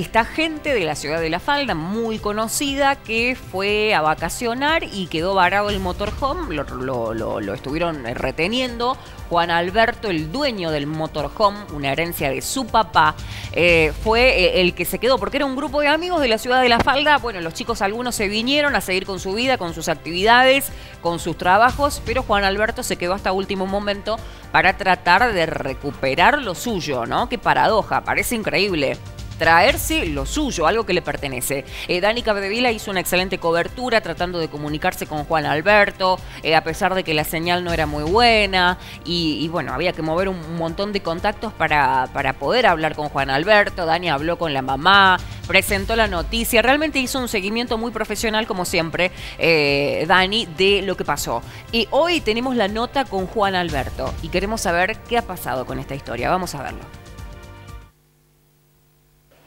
esta gente de la ciudad de La Falda, muy conocida, que fue a vacacionar y quedó varado el motorhome, lo, lo, estuvieron reteniendo. Juan Alberto, el dueño del motorhome, una herencia de su papá, eh, fue eh, el que se quedó, porque era un grupo de amigos de la ciudad de La Falda. Bueno, los chicos algunos se vinieron a seguir con su vida, con sus actividades, con sus trabajos, pero Juan Alberto se quedó hasta último momento para tratar de recuperar lo suyo, ¿no? Qué paradoja, parece increíble traerse lo suyo, algo que le pertenece. Eh, Dani Cabdevila hizo una excelente cobertura tratando de comunicarse con Juan Alberto, eh, a pesar de que la señal no era muy buena y, bueno, había que mover un montón de contactos para, para poder hablar con Juan Alberto. Dani habló con la mamá, presentó la noticia, realmente hizo un seguimiento muy profesional, como siempre, eh, Dani, de lo que pasó. Y hoy tenemos la nota con Juan Alberto y queremos saber qué ha pasado con esta historia. Vamos a verlo.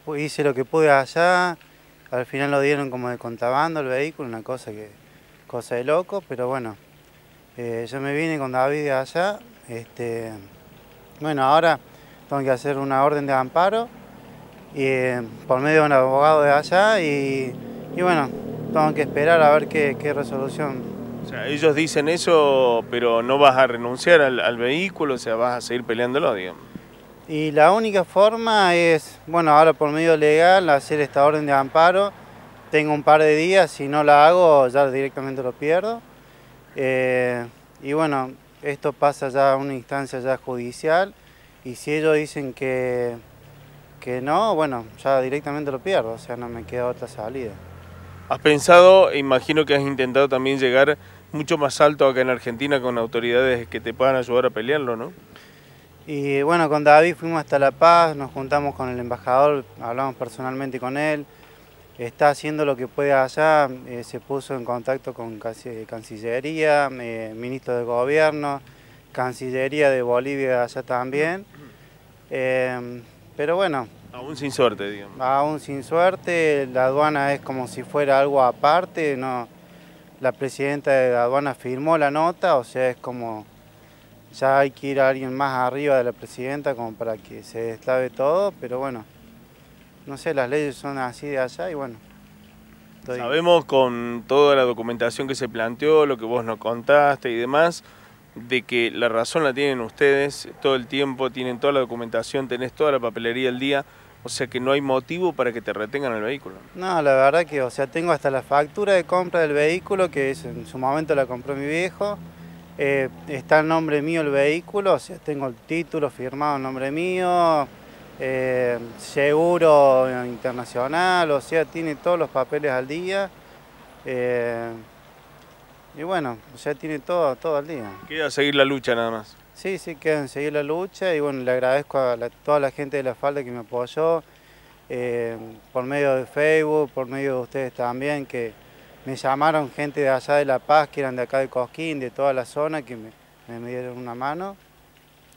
Hice lo que pude allá, al final lo dieron como de contrabando el vehículo, una cosa que cosa de loco, pero bueno, eh, yo me vine con David allá, este, bueno, ahora tengo que hacer una orden de amparo y, eh, por medio de un abogado de allá y, bueno, tengo que esperar a ver qué, resolución. O sea, ellos dicen eso, pero no vas a renunciar al, al vehículo, o sea, vas a seguir peleándolo, digamos. Y la única forma es, bueno, ahora por medio legal, hacer esta orden de amparo. Tengo un par de días, si no la hago ya directamente lo pierdo. Eh, y bueno, esto pasa ya a una instancia ya judicial y si ellos dicen que, que no, bueno, ya directamente lo pierdo, o sea, no me queda otra salida. ¿Has pensado, imagino que has intentado también llegar mucho más alto acá en Argentina con autoridades que te puedan ayudar a pelearlo, no? Y bueno, con David fuimos hasta La Paz, nos juntamos con el embajador, hablamos personalmente con él, está haciendo lo que puede allá, eh, se puso en contacto con Cancillería, eh, ministro de Gobierno, Cancillería de Bolivia allá también. Eh, pero bueno. Aún sin suerte, digamos. Aún sin suerte, la aduana es como si fuera algo aparte, no. La presidenta de la aduana firmó la nota, o sea, es como ya hay que ir a alguien más arriba de la presidenta como para que se deslave todo, pero bueno, no sé, las leyes son así de allá y bueno. Sabemos con toda la documentación que se planteó, lo que vos nos contaste y demás, de que la razón la tienen ustedes todo el tiempo, tienen toda la documentación, tenés toda la papelería al día, o sea que no hay motivo para que te retengan el vehículo. No, la verdad que, o sea, tengo hasta la factura de compra del vehículo, que en su momento la compró mi viejo, eh, está el nombre mío el vehículo, o sea, tengo el título firmado en nombre mío, eh, seguro internacional, o sea, tiene todos los papeles al día. Eh, y bueno, o sea, tiene todo, todo al día. Queda seguir la lucha nada más. Sí, sí, queda seguir la lucha y bueno, le agradezco a toda la gente de La Falda que me apoyó, por medio de Facebook, por medio de ustedes también, que me llamaron gente de allá de La Paz, que eran de acá de Cosquín, de toda la zona, que me, dieron una mano.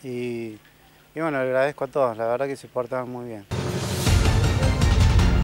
Y, y bueno, agradezco a todos, la verdad que se portaban muy bien.